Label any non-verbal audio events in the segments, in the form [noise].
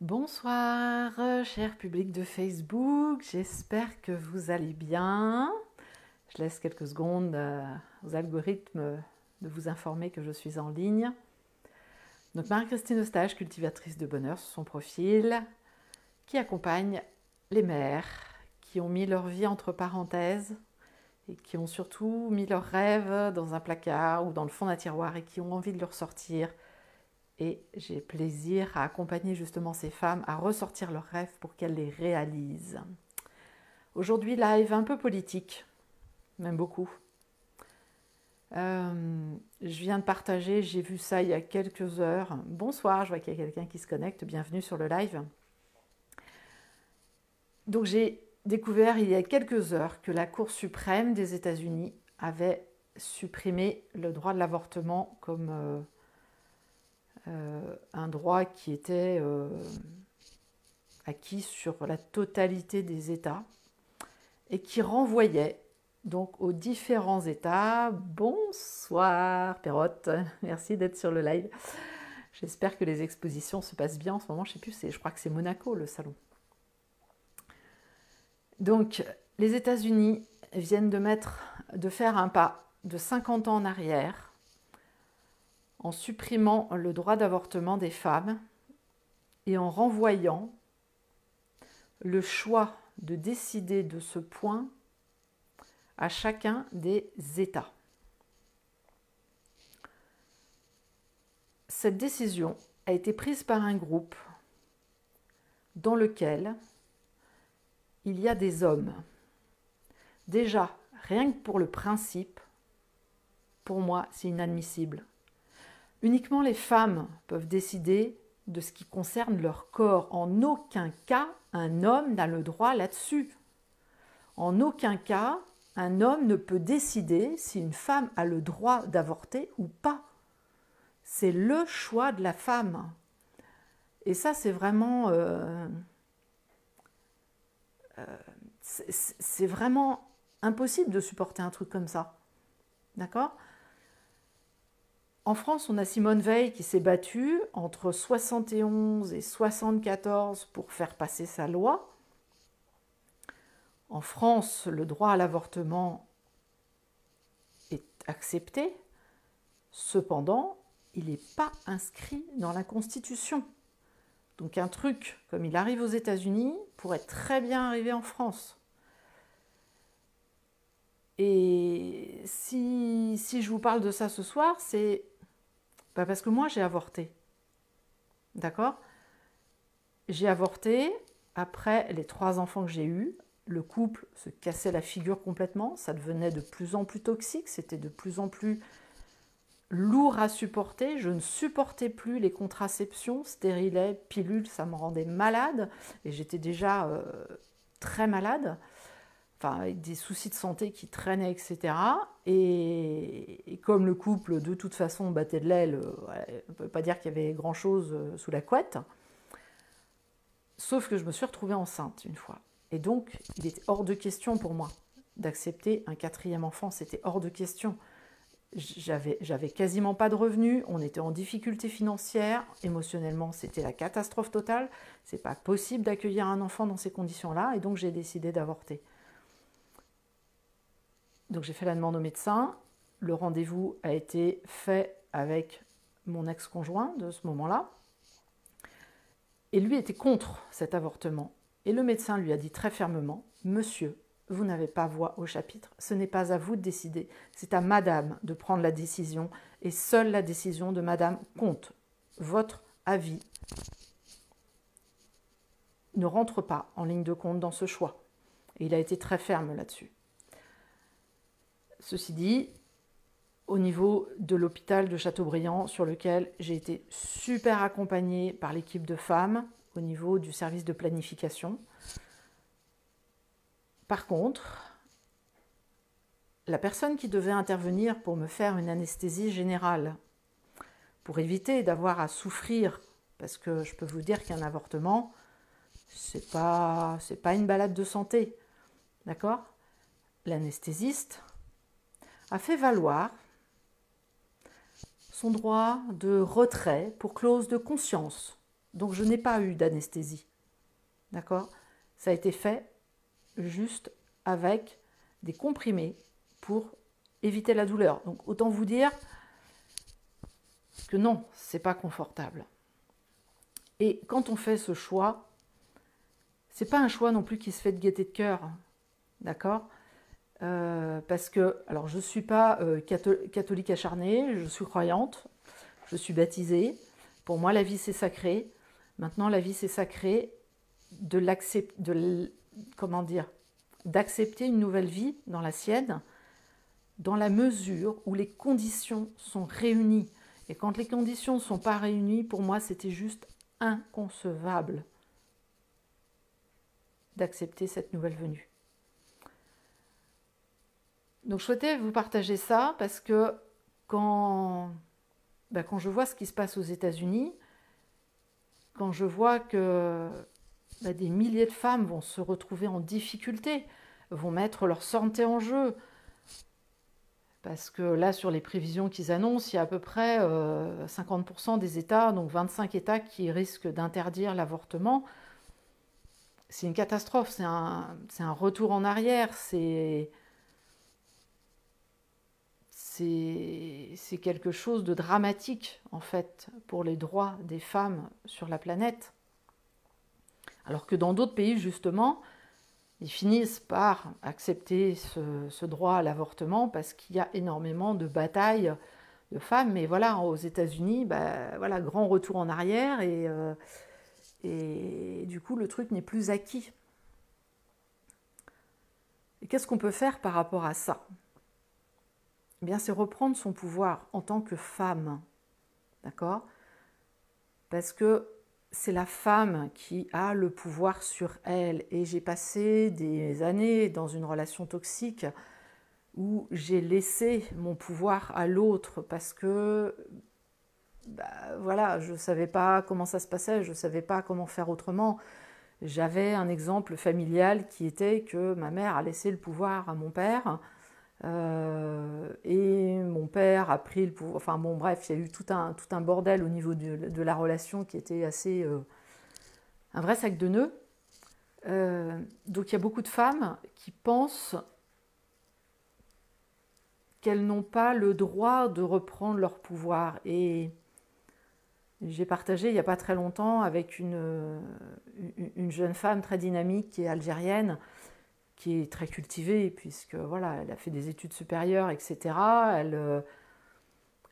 Bonsoir, cher public de Facebook. J'espère que vous allez bien. Je laisse quelques secondes euh, aux algorithmes de vous informer que je suis en ligne. Donc Marie-Christine Eustache, cultivatrice de bonheur sur son profil, qui accompagne les mères qui ont mis leur vie entre parenthèses et qui ont surtout mis leurs rêves dans un placard ou dans le fond d'un tiroir et qui ont envie de le ressortir et j'ai plaisir à accompagner justement ces femmes à ressortir leurs rêves pour qu'elles les réalisent. Aujourd'hui, live un peu politique, même beaucoup. Euh, je viens de partager, j'ai vu ça il y a quelques heures. Bonsoir, je vois qu'il y a quelqu'un qui se connecte. Bienvenue sur le live. Donc j'ai découvert il y a quelques heures que la Cour suprême des États-Unis avait supprimé le droit de l'avortement comme euh, un droit qui était euh, acquis sur la totalité des États et qui renvoyait donc aux différents États. Bonsoir Perrotte, [laughs] merci d'être sur le live. J'espère que les expositions se passent bien en ce moment. Je sais plus, je crois que c'est Monaco le salon. Donc les États-Unis viennent de mettre, de faire un pas de 50 ans en arrière en supprimant le droit d'avortement des femmes et en renvoyant le choix de décider de ce point à chacun des États. Cette décision a été prise par un groupe dans lequel il y a des hommes. Déjà, rien que pour le principe, pour moi, c'est inadmissible. Uniquement les femmes peuvent décider de ce qui concerne leur corps. En aucun cas, un homme n'a le droit là-dessus. En aucun cas, un homme ne peut décider si une femme a le droit d'avorter ou pas. C'est le choix de la femme. Et ça, c'est vraiment... Euh, euh, c'est vraiment impossible de supporter un truc comme ça. D'accord? En France, on a Simone Veil qui s'est battue entre 71 et 74 pour faire passer sa loi. En France, le droit à l'avortement est accepté. Cependant, il n'est pas inscrit dans la Constitution. Donc un truc comme il arrive aux États-Unis pourrait très bien arriver en France. Et si, si je vous parle de ça ce soir, c'est bah, parce que moi, j'ai avorté. D'accord? J'ai avorté après les trois enfants que j'ai eus. Le couple se cassait la figure complètement. Ça devenait de plus en plus toxique. C'était de plus en plus lourd à supporter. Je ne supportais plus les contraceptions, stérilets, pilules. Ça me rendait malade. Et j'étais déjà euh, très malade enfin avec des soucis de santé qui traînaient, etc. Et, comme le couple de toute façon battait de l'aile, euh, on ne peut pas dire qu'il y avait grand-chose euh, sous la couette. Sauf que je me suis retrouvée enceinte une fois. Et donc, il était hors de question pour moi d'accepter un quatrième enfant. C'était hors de question. J'avais, j'avais quasiment pas de revenus, on était en difficulté financière, émotionnellement c'était la catastrophe totale. C'est pas possible d'accueillir un enfant dans ces conditions-là, et donc j'ai décidé d'avorter. Donc j'ai fait la demande au médecin. Le rendez-vous a été fait avec mon ex-conjoint de ce moment-là. Et lui était contre cet avortement. Et le médecin lui a dit très fermement, Monsieur, vous n'avez pas voix au chapitre. Ce n'est pas à vous de décider. C'est à Madame de prendre la décision. Et seule la décision de Madame compte. Votre avis ne rentre pas en ligne de compte dans ce choix. Et il a été très ferme là-dessus. Ceci dit, au niveau de l'hôpital de Châteaubriand, sur lequel j'ai été super accompagnée par l'équipe de femmes au niveau du service de planification. Par contre, la personne qui devait intervenir pour me faire une anesthésie générale, pour éviter d'avoir à souffrir, parce que je peux vous dire qu'un avortement, c'est pas, pas une balade de santé, d'accord? L'anesthésiste, a fait valoir son droit de retrait pour clause de conscience. Donc je n'ai pas eu d'anesthésie. D'accord? Ça a été fait juste avec des comprimés pour éviter la douleur. Donc autant vous dire que non, c'est pas confortable. Et quand on fait ce choix, c'est pas un choix non plus qui se fait de gaieté de cœur, d'accord? Euh, Parce que, alors je suis pas euh, catholique acharnée, je suis croyante, je suis baptisée. Pour moi, la vie c'est sacré. Maintenant, la vie c'est sacré de l'accepter, comment dire, d'accepter une nouvelle vie dans la sienne, dans la mesure où les conditions sont réunies. Et quand les conditions ne sont pas réunies, pour moi, c'était juste inconcevable d'accepter cette nouvelle venue. Donc je souhaitais vous partager ça parce que quand, ben, quand je vois ce qui se passe aux États-Unis, quand je vois que ben, des milliers de femmes vont se retrouver en difficulté, vont mettre leur santé en jeu, parce que là, sur les prévisions qu'ils annoncent, il y a à peu près 50% euh, des États, donc 25 États qui risquent d'interdire l'avortement. C'est une catastrophe, c'est un, un, retour en arrière, c'est c'est quelque chose de dramatique en fait pour les droits des femmes sur la planète. Alors que dans d'autres pays, justement, ils finissent par accepter ce, droit à l'avortement parce qu'il y a énormément de batailles de femmes. Mais voilà, aux États-Unis, bah, voilà, grand retour en arrière et, euh, et du coup, le truc n'est plus acquis. Qu'est-ce qu'on peut faire par rapport à ça? Eh bien, c'est reprendre son pouvoir en tant que femme. D'accord? Parce que c'est la femme qui a le pouvoir sur elle. Et j'ai passé des années dans une relation toxique où j'ai laissé mon pouvoir à l'autre parce que bah, voilà, je ne savais pas comment ça se passait, je ne savais pas comment faire autrement. J'avais un exemple familial qui était que ma mère a laissé le pouvoir à mon père euh, et mon père a pris le pouvoir. Enfin bon, bref, il y a eu tout un, tout un bordel au niveau de, la relation qui était assez. Euh, un vrai sac de nœuds. Euh, donc il y a beaucoup de femmes qui pensent qu'elles n'ont pas le droit de reprendre leur pouvoir. Et j'ai partagé il n'y a pas très longtemps avec une, une jeune femme très dynamique qui est algérienne qui est très cultivée, puisque voilà, elle a fait des études supérieures, etc. Elle, euh,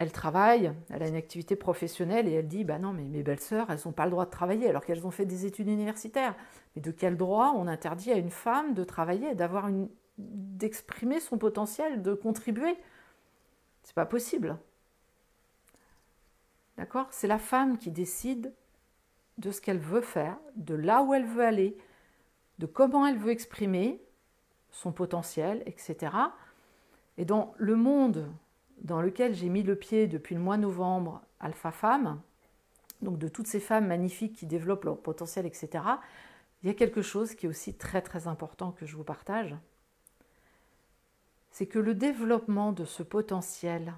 elle travaille, elle a une activité professionnelle et elle dit Bah non, mais mes belles-sœurs, elles n'ont pas le droit de travailler alors qu'elles ont fait des études universitaires. Mais de quel droit on interdit à une femme de travailler, d'avoir une d'exprimer son potentiel, de contribuer? C'est pas possible. D'accord? C'est la femme qui décide de ce qu'elle veut faire, de là où elle veut aller, de comment elle veut exprimer, son potentiel, etc. Et dans le monde dans lequel j'ai mis le pied depuis le mois de novembre, Alpha Femme, donc de toutes ces femmes magnifiques qui développent leur potentiel, etc., il y a quelque chose qui est aussi très très important que je vous partage. C'est que le développement de ce potentiel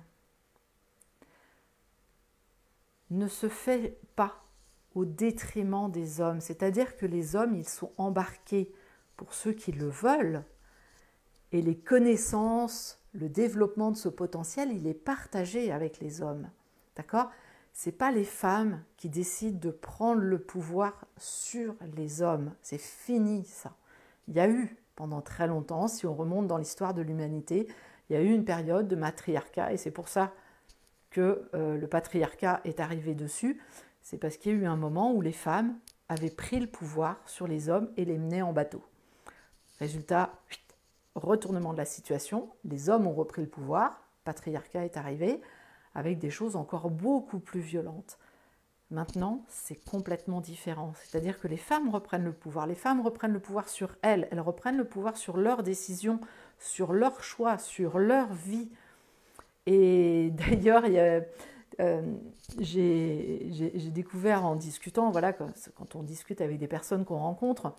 ne se fait pas au détriment des hommes. C'est-à-dire que les hommes, ils sont embarqués pour ceux qui le veulent et les connaissances, le développement de ce potentiel, il est partagé avec les hommes. D'accord? C'est pas les femmes qui décident de prendre le pouvoir sur les hommes. C'est fini ça. Il y a eu pendant très longtemps, si on remonte dans l'histoire de l'humanité, il y a eu une période de matriarcat et c'est pour ça que euh, le patriarcat est arrivé dessus. C'est parce qu'il y a eu un moment où les femmes avaient pris le pouvoir sur les hommes et les menaient en bateau. Résultat, retournement de la situation, les hommes ont repris le pouvoir, patriarcat est arrivé, avec des choses encore beaucoup plus violentes. Maintenant, c'est complètement différent. C'est-à-dire que les femmes reprennent le pouvoir. Les femmes reprennent le pouvoir sur elles. Elles reprennent le pouvoir sur leurs décisions, sur leurs choix, sur leur vie. Et [laughs] d'ailleurs, euh, j'ai découvert en discutant, voilà, quand on discute avec des personnes qu'on rencontre,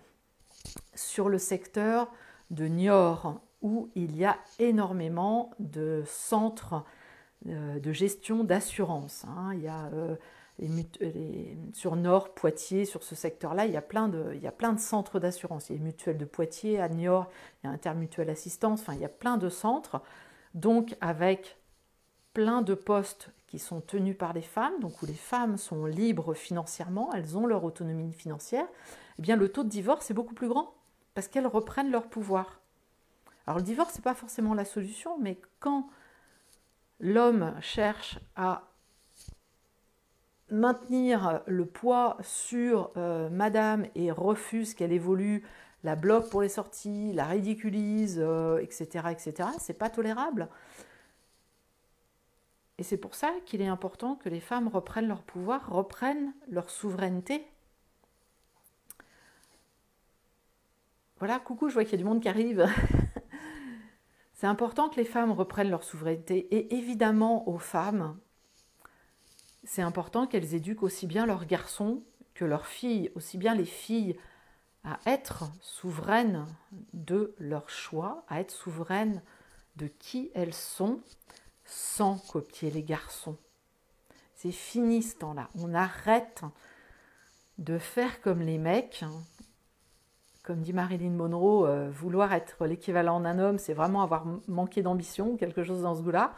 sur le secteur de Niort, où il y a énormément de centres euh, de gestion d'assurance. Hein. Il y a euh, sur Nord, Poitiers, sur ce secteur-là, il, y a plein de, il y a plein de centres d'assurance. Il y a Mutuelle de Poitiers, à Niort, il y a Intermutuelle Assistance, enfin il y a plein de centres. Donc avec plein de postes qui sont tenus par des femmes, donc où les femmes sont libres financièrement, elles ont leur autonomie financière, eh bien le taux de divorce est beaucoup plus grand parce qu'elles reprennent leur pouvoir. Alors le divorce, ce n'est pas forcément la solution, mais quand l'homme cherche à maintenir le poids sur euh, madame et refuse qu'elle évolue, la bloque pour les sorties, la ridiculise, etc., euh, etc., c'est pas tolérable. Et c'est pour ça qu'il est important que les femmes reprennent leur pouvoir, reprennent leur souveraineté. Voilà, coucou, je vois qu'il y a du monde qui arrive. [laughs] c'est important que les femmes reprennent leur souveraineté. Et évidemment, aux femmes, c'est important qu'elles éduquent aussi bien leurs garçons que leurs filles, aussi bien les filles à être souveraines de leur choix, à être souveraines de qui elles sont, sans copier les garçons. C'est fini ce temps-là. On arrête de faire comme les mecs. Comme dit Marilyn Monroe, euh, vouloir être l'équivalent d'un homme, c'est vraiment avoir manqué d'ambition, quelque chose dans ce goût-là.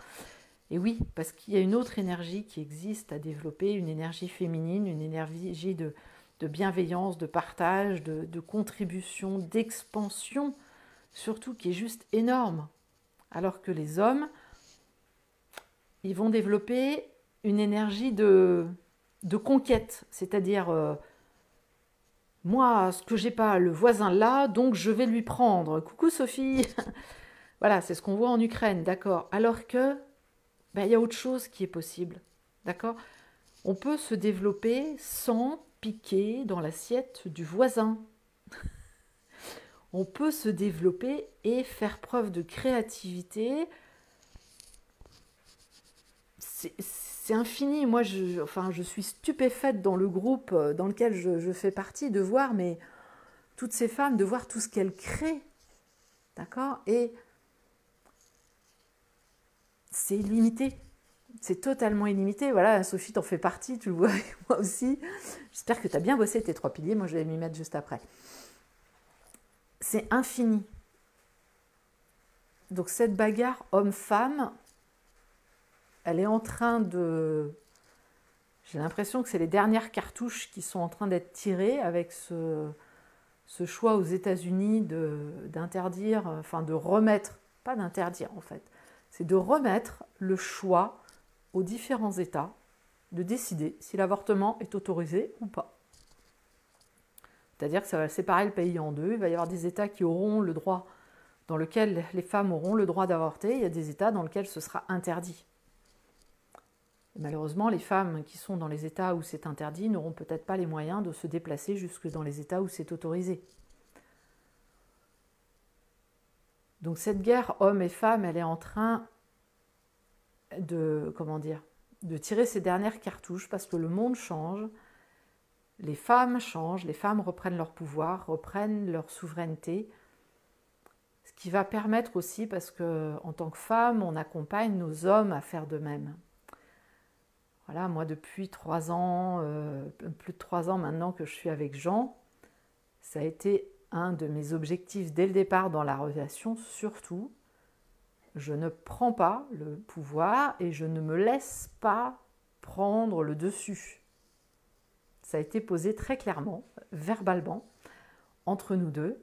Et oui, parce qu'il y a une autre énergie qui existe à développer, une énergie féminine, une énergie de, bienveillance, de partage, de, contribution, d'expansion, surtout qui est juste énorme. Alors que les hommes, ils vont développer une énergie de, conquête, c'est-à-dire euh, moi, ce que j'ai pas, le voisin là, donc je vais lui prendre. Coucou Sophie. [laughs] voilà, c'est ce qu'on voit en Ukraine, d'accord. Alors que ben, il y a autre chose qui est possible. D'accord On peut se développer sans piquer dans l'assiette du voisin. [laughs] On peut se développer et faire preuve de créativité. Infini. Moi, je, enfin, je suis stupéfaite dans le groupe dans lequel je, je fais partie de voir mais, toutes ces femmes, de voir tout ce qu'elles créent. D'accord? Et c'est illimité. C'est totalement illimité. Voilà, Sophie, t'en fais partie, tu le vois, moi aussi. J'espère que tu as bien bossé tes trois piliers. Moi, je vais m'y mettre juste après. C'est infini. Donc, cette bagarre homme-femme, elle est en train de. J'ai l'impression que c'est les dernières cartouches qui sont en train d'être tirées avec ce, choix aux États-Unis d'interdire, enfin de remettre, pas d'interdire en fait, c'est de remettre le choix aux différents États de décider si l'avortement est autorisé ou pas. C'est-à-dire que ça va séparer le pays en deux. Il va y avoir des États qui auront le droit, dans lesquels les femmes auront le droit d'avorter. Il y a des États dans lesquels ce sera interdit. Malheureusement, les femmes qui sont dans les États où c'est interdit n'auront peut-être pas les moyens de se déplacer jusque dans les États où c'est autorisé. Donc cette guerre hommes et femmes, elle est en train de comment de tirer ses dernières cartouches parce que le monde change, les femmes changent, les femmes reprennent leur pouvoir, reprennent leur souveraineté, ce qui va permettre aussi parce que en tant que femme, on accompagne nos hommes à faire de même. Voilà, moi depuis trois ans, euh, plus de trois ans maintenant que je suis avec Jean, ça a été un de mes objectifs dès le départ dans la relation, surtout, je ne prends pas le pouvoir et je ne me laisse pas prendre le dessus. Ça a été posé très clairement, verbalement, entre nous deux,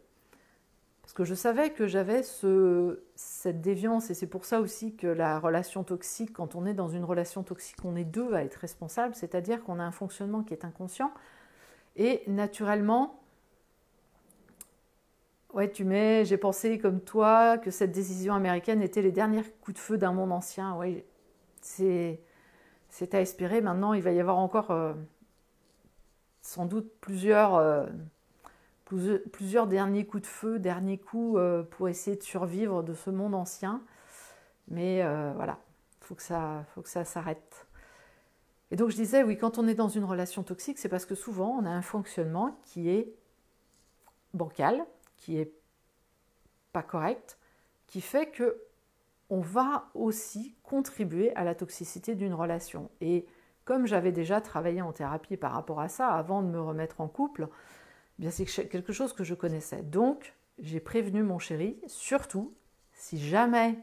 parce que je savais que j'avais ce, cette déviance, et c'est pour ça aussi que la relation toxique, quand on est dans une relation toxique, on est deux à être responsables, c'est-à-dire qu'on a un fonctionnement qui est inconscient, et naturellement, Ouais, tu mets, j'ai pensé comme toi que cette décision américaine était les derniers coups de feu d'un monde ancien. Oui, c'est, c'est à espérer. Maintenant, il va y avoir encore euh, sans doute plusieurs, euh, plusieurs derniers coups de feu, derniers coups euh, pour essayer de survivre de ce monde ancien. Mais voilà, il faut que ça, faut que ça s'arrête. Et donc je disais, oui, quand on est dans une relation toxique, c'est parce que souvent on a un fonctionnement qui est bancal, qui est pas correct, qui fait que on va aussi contribuer à la toxicité d'une relation. Et comme j'avais déjà travaillé en thérapie par rapport à ça avant de me remettre en couple, bien c'est quelque chose que je connaissais. Donc, j'ai prévenu mon chéri, surtout, si jamais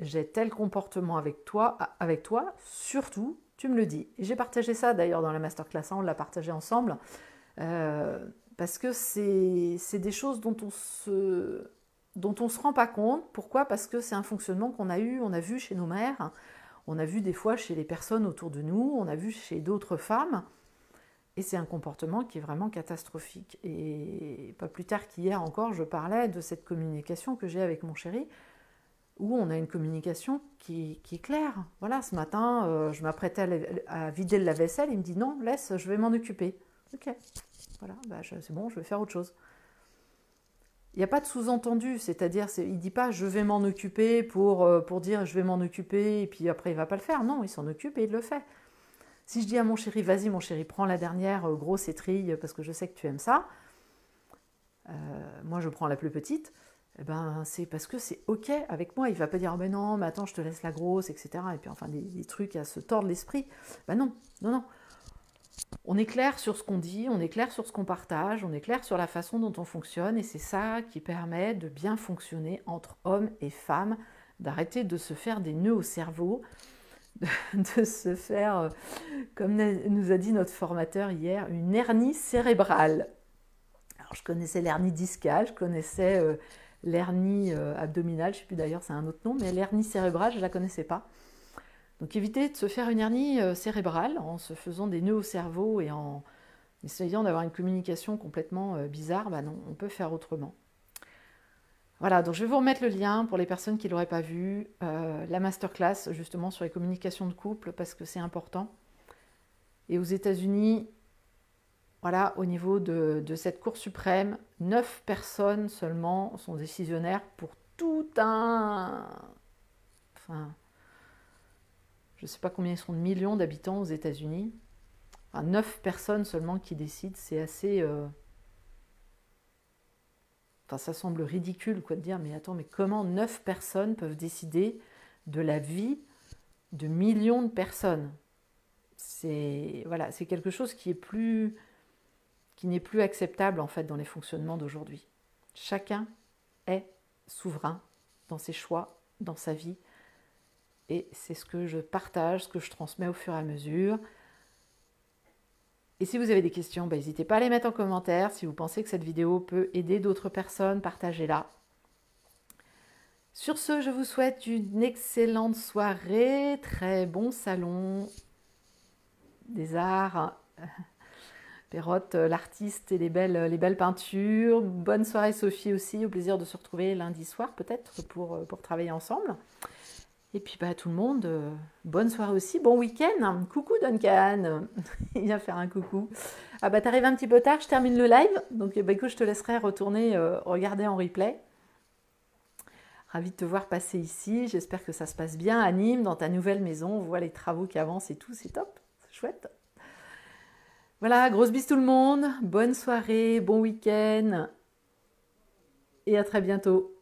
j'ai tel comportement avec toi, avec toi, surtout, tu me le dis. J'ai partagé ça d'ailleurs dans la masterclass, hein, on l'a partagé ensemble, euh, parce que c'est des choses dont on se dont on ne se rend pas compte. Pourquoi? Parce que c'est un fonctionnement qu'on a eu, on a vu chez nos mères, on a vu des fois chez les personnes autour de nous, on a vu chez d'autres femmes. Et c'est un comportement qui est vraiment catastrophique. Et pas plus tard qu'hier encore, je parlais de cette communication que j'ai avec mon chéri, où on a une communication qui, est claire. Voilà, ce matin, euh, je m'apprêtais à, vider la vaisselle, il me dit non, laisse, je vais m'en occuper. Ok, voilà, bah, c'est bon, je vais faire autre chose. Il n'y a pas de sous-entendu, c'est-à-dire, il ne dit pas je vais m'en occuper pour, euh, pour dire je vais m'en occuper et puis après il ne va pas le faire. Non, il s'en occupe et il le fait. Si je dis à mon chéri, vas-y mon chéri, prends la dernière euh, grosse étrille parce que je sais que tu aimes ça, euh, moi je prends la plus petite, eh ben, c'est parce que c'est ok avec moi. Il va pas dire, mais non, mais attends, je te laisse la grosse, etc. Et puis enfin des, des trucs à se tordre l'esprit. Ben non, non, non on est clair sur ce qu'on dit, on est clair sur ce qu'on partage, on est clair sur la façon dont on fonctionne, et c'est ça qui permet de bien fonctionner entre hommes et femmes, d'arrêter de se faire des nœuds au cerveau, [laughs] de, se faire, euh, comme nous a dit notre formateur hier, une hernie cérébrale. Alors je connaissais l'hernie discale, je connaissais euh, l'hernie euh, abdominale, je ne sais plus d'ailleurs c'est un autre nom, mais l'hernie cérébrale je ne la connaissais pas. Donc éviter de se faire une hernie cérébrale en se faisant des nœuds au cerveau et en essayant d'avoir une communication complètement bizarre, bah non, on peut faire autrement. Voilà, donc je vais vous remettre le lien pour les personnes qui ne l'auraient pas vu, euh, la masterclass justement sur les communications de couple parce que c'est important. Et aux États-Unis, voilà, au niveau de, cette Cour suprême, 9 personnes seulement sont décisionnaires pour tout un. Enfin, je ne sais pas combien ils sont de millions d'habitants aux États-Unis. Enfin, 9 personnes seulement qui décident, c'est assez. Euh, enfin, ça semble ridicule quoi de dire, mais attends, mais comment 9 personnes peuvent décider de la vie de millions de personnes? C'est voilà, c'est quelque chose qui est plus qui n'est plus acceptable en fait dans les fonctionnements d'aujourd'hui. Chacun est souverain dans ses choix, dans sa vie, et c'est ce que je partage, ce que je transmets au fur et à mesure. Et si vous avez des questions, bah, n'hésitez pas à les mettre en commentaire. Si vous pensez que cette vidéo peut aider d'autres personnes, partagez-la. Sur ce, je vous souhaite une excellente soirée, très bon salon des arts. [laughs] Perrotte, l'artiste et les belles, les belles peintures. Bonne soirée Sophie aussi, au plaisir de se retrouver lundi soir peut-être pour travailler ensemble. Et puis bah, tout le monde, euh, bonne soirée aussi, bon week-end. Coucou Duncan, [laughs] il vient faire un coucou. Ah bah t'arrives un petit peu tard, je termine le live, donc bah, écoute, je te laisserai retourner euh, regarder en replay. Ravi de te voir passer ici, j'espère que ça se passe bien à Nîmes, dans ta nouvelle maison, on voit les travaux qui avancent et tout, c'est top, c'est chouette. Voilà, grosse bise tout le monde, bonne soirée, bon week-end et à très bientôt.